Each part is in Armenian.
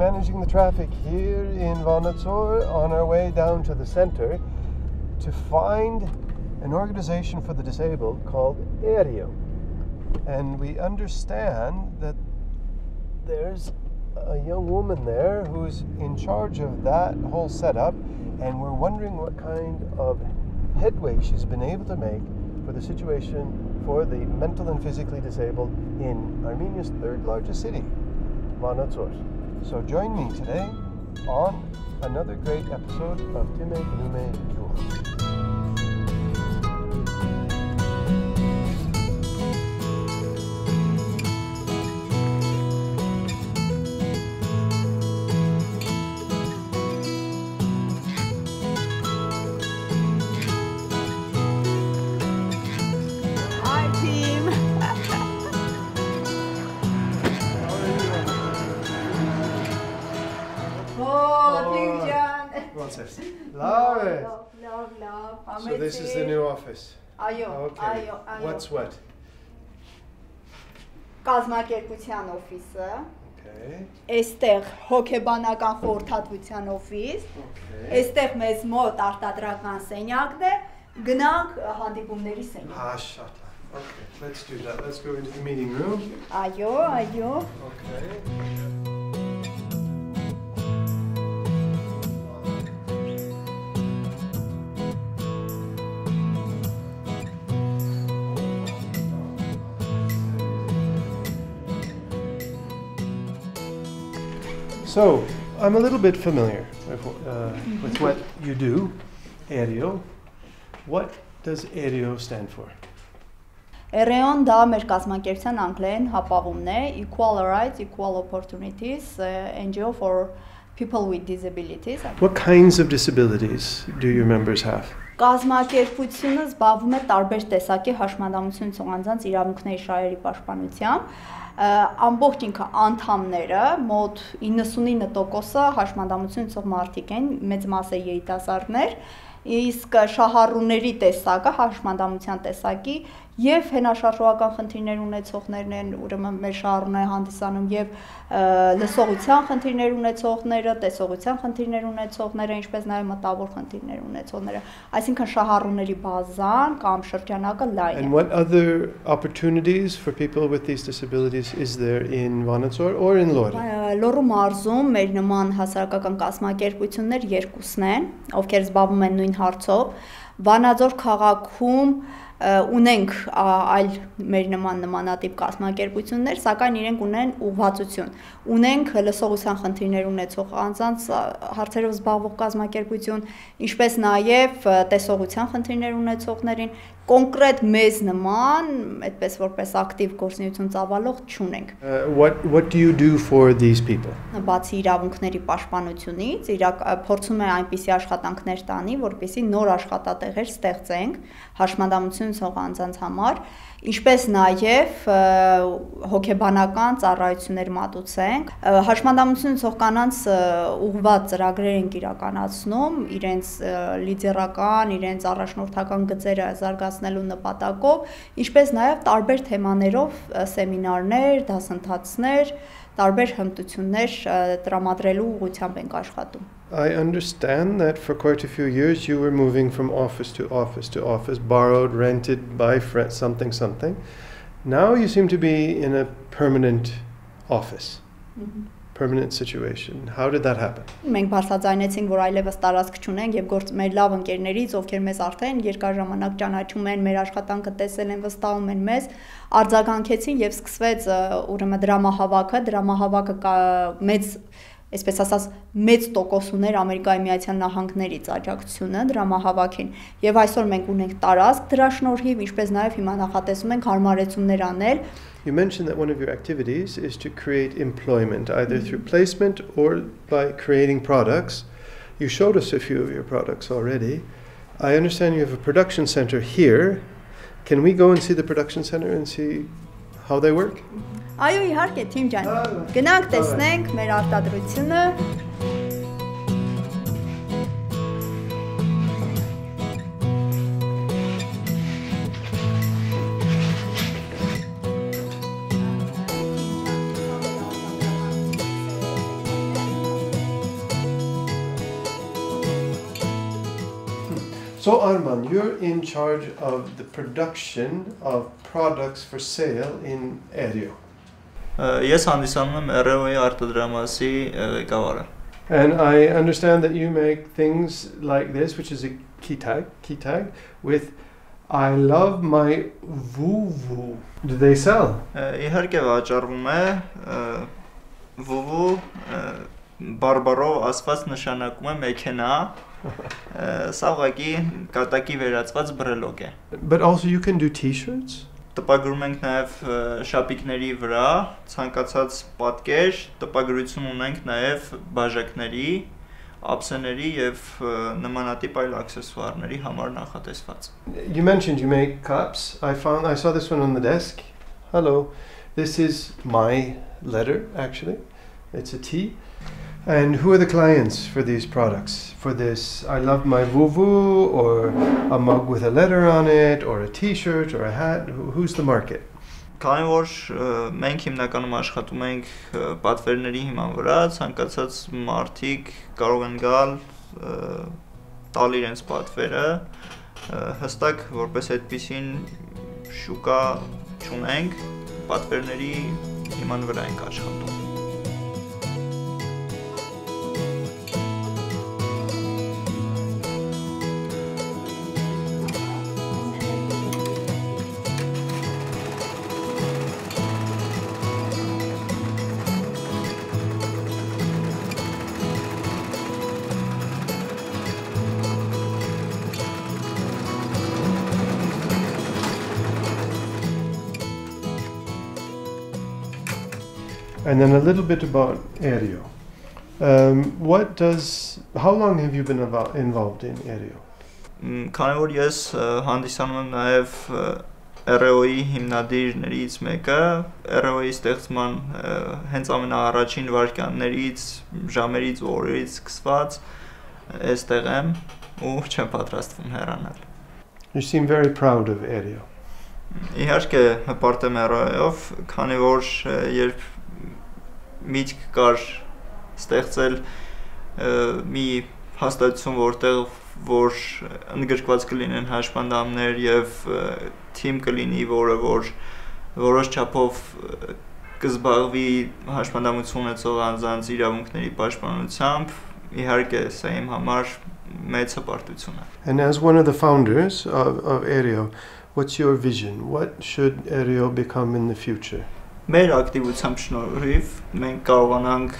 managing the traffic here in Vanatsor on our way down to the center to find an organization for the disabled called Aereo. And we understand that there's a young woman there who's in charge of that whole setup, and we're wondering what kind of headway she's been able to make for the situation for the mental and physically disabled in Armenia's third largest city, Vanatsor. So join me today on another great episode of Time Glume It. Love, love, love. So this is the new office. Այո, այո, այո։ What's what? Կազմակերպության օֆիսը, Okay. այստեղ հոգեբանական խորհրդատվության օֆիս, Okay. այստեղ մեզ մոտ արտադրական սենյակն է, գնանք հանդիպումների սենյակ։ Ah, shut up. Okay, let's do that. Let's go into the meeting room. Այո, այո։ Okay. So, I'm a little bit familiar with, uh, with what you do, Aereo. What does Aereo stand for? Էրեոն դա մեր կազմակերպության անգլերեն հապաղումն է Equal Rights, Equal Opportunities uh, NGO for People with Disabilities։ What kinds of disabilities do your members have? Կազմակերպությունը զբաղվում է տարբեր տեսակի հաշմանդամություն անձանց իրավունքների շահերի պաշտպանությամբ։ Ամբողջ ինքը անդամները մոտ 99%-ը հաշմանդամություն ցող մարդիկ են, մեծ մասը երիտասարդներ, իսկ շահառուների տեսակը հաշմանդամության տեսակի եւ հենաշարժողական խնդիրներ ունեցողներն են, ուրեմն մեր շահառուները հանդիսանում եւ լսողության խնդիրներ ունեցողները, տեսողության խնդիրներ ունեցողները, ինչպես նաեւ մտավոր խնդիրներ ունեցողները։ Այսինքն շահառուների բազան կամ շրջանակը լայն է։ And what other opportunities for people with these disabilities is there in Vanatsor or in Lori? Լոռու մարզում մեր նման հասարակական կազմակերպություններ երկուսն են, ովքեր զբաղվում են նույն հարցով։ Վանաձոր քաղաքում ունենք այլ մեր նման նմանատիպ կազմակերպություններ, սակայն իրենք ունեն ուղղվածություն։ Ունենք լսողության խնդիրներ ունեցող անձանց հարցերով զբաղվող կազմակերպություն, ինչպես նաև տեսողության խնդիրներ ունեցողներին կոնկրետ մեզ նման, այդպես որպես ակտիվ գործունեություն ծավալող չունենք։ what what do you do for these people? բացի իրավունքների պաշտպանությունից, իրակ փորձում է այնպիսի աշխատանքներ տանի, որպեսզի նոր աշխատատեղեր ստեղծենք հաշմանդամություն ցող անձանց համար, ինչպես նաև հոգեբանական ծառայություններ մատուցենք։ Հաշմանդամություն ցող կանանց ուղղված ծրագրեր ենք իրականացնում իրենց լիդերական, իրենց առաջնորդական գծերը զարգացնելու նպատակով, ինչպես նաև տարբեր թեմաներով սեմինարներ, դասընթացներ, տարբեր հմտություններ տրամադրելու ուղղությամբ ենք աշխատում։ I understand that for quite a few years you were moving from office to office to office, borrowed, rented by friends, something, something. Now you seem to be in a permanent office, permanent situation. How did that happen? Մենք բարձրացանեցինք, որ այլևս տարածք չունենք եւ գործ մեր լավ ընկերներից, ովքեր մեզ արդեն երկար ժամանակ ճանաչում են, մեր աշխատանքը տեսել են, վստահում են մեզ, արձագանքեցին եւ սկսվեց ուրեմն դրամահավաքը, դրամահավաքը մեծ այսպես ասած մեծ տոկոս ուներ Ամերիկայի Միացյալ Նահանգներից աջակցությունը դրամահավաքին եւ այսօր մենք ունենք տարածք դրա շնորհիվ ինչպես նաեւ հիմա նախատեսում ենք հարմարեցումներ անել You mentioned that one of your activities is to create employment, either through placement or by creating products. You showed us a few of your products already. I understand you have a production center here. Can we go and see the production center and see how they work? Այո, իհարկե, թիմ ջան։ Գնանք տեսնենք մեր արտադրությունը։ So Arman, you're in charge of the production of products for sale in Aereo. Ես հանդիսանում եմ RO-ի արտադրամասի ղեկավարը։ And I understand that you make things like this, which is a key tag, key tag with I love my vuvu. Do they sell? Իհարկե վաճառվում է վուվու բարբարով ասված նշանակում է մեքենա Սա ուղղակի կատակի վերածված բրելոկ է։ But also you can do t-shirts? Տպագրում ենք նաև շապիկների վրա ցանկացած պատկեր, տպագրություն ունենք նաև բաժակների, ափսեների եւ նմանատիպ այլ աքսեսուարների համար նախատեսված։ You mentioned you make cups. I found I saw this one on the desk. Hello. This is my letter actually. It's a T. And who are the clients for these products? For this, I love my vuvu, or a mug with a letter on it, or a T-shirt, or a hat. Who's the market? Քանի որ մենք հիմնականում աշխատում ենք պատվերների հիման վրա, ցանկացած մարդիկ կարող են գալ տալ իրենց պատվերը հստակ որպես այդպեսին շուկա չունենք, պատվերների հիման վրա ենք աշխատում։ And then a little bit about Aereo. Um, what does, how long have you been involved in Aereo? Քանի որ ես հանդիսանում եմ նաև RO-ի հիմնադիրներից մեկը, RO-ի ստեղծման հենց ամենաառաջին վարքյաններից, ժամերից, օրերից սկսված այստեղ եմ ու չեմ պատրաստվում հեռանալ։ You seem very proud of Aereo. Իհարկե հպարտ եմ RO-ով, քանի որ երբ միտք կար ստեղծել մի հաստատություն, որտեղ որ ընդգրկված կլինեն հաշմանդամներ եւ թիմ կլինի, որը որ որոշ չափով կզբաղվի հաշմանդամություն ունեցող անձանց իրավունքների պաշտպանությամբ, իհարկե սա իմ համար մեծ հպարտություն է։ And as one of the founders of of Aereo, what's your vision? What should Aereo become in the future? Մեր ակտիվությամբ շնորհիվ մենք կարողանանք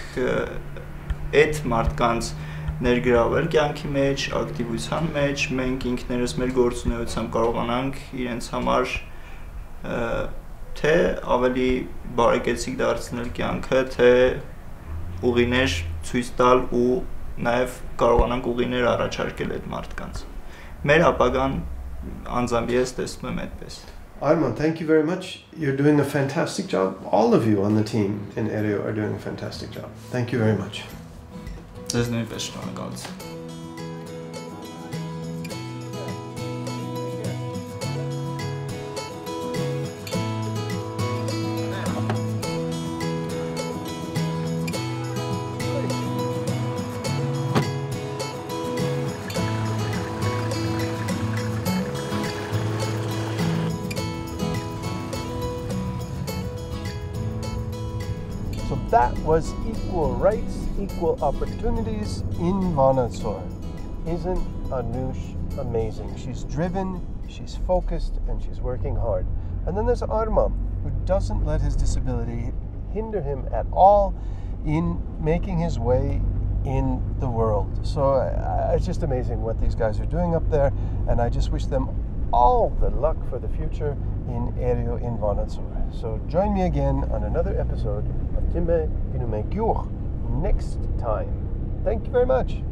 այդ մարդկանց ներգրավել կյանքի մեջ, ակտիվության մեջ, մենք ինքներս մեր գործունեությամբ կարողանանք իրենց համար թե ավելի բարեկեցիկ դարձնել կյանքը, թե ուղիներ ցույց տալ ու նաև կարողանանք ուղիներ առաջարկել այդ մարդկանց։ Մեր ապագան անձամբ ես տեսնում եմ այդպես։ Arman, thank you very much. You're doing a fantastic job. All of you on the team in Aereo are doing a fantastic job. Thank you very much. There's no fish on the gods. That was equal rights, equal opportunities in Vanadzor. Isn't Anush amazing? She's driven, she's focused, and she's working hard. And then there's Arman, who doesn't let his disability hinder him at all in making his way in the world. So it's just amazing what these guys are doing up there, and I just wish them all the luck for the future in Aereo in Vanadzor. So join me again on another episode of Timbe Inume Gyur next time. Thank you very much.